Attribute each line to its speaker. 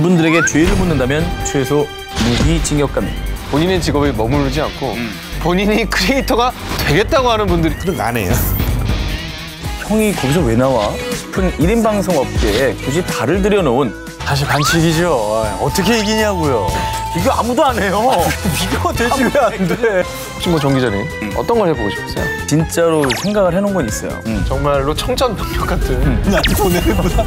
Speaker 1: 이분들에게 죄를 묻는다면 최소 무기징역감입니다.
Speaker 2: 본인의 직업에 머무르지 않고 음. 본인이 크리에이터가 되겠다고 하는 분들이
Speaker 3: 그런 나네요.
Speaker 1: 형이 거기서 왜 나와? 싶은 1인 방송 업계에 굳이 달을 들여놓은
Speaker 4: 다시 반칙이죠. 어떻게 이기냐고요. 이거 아무도 안 해요. 아, 비교가 되지 왜 안 돼?
Speaker 2: 혹시 뭐 정 기자님 음. 어떤 걸 해보고 싶으세요?
Speaker 1: 진짜로 생각을 해놓은 건 있어요. 음.
Speaker 2: 정말로 청천벽력 같은
Speaker 3: 나한테 보내는 거다.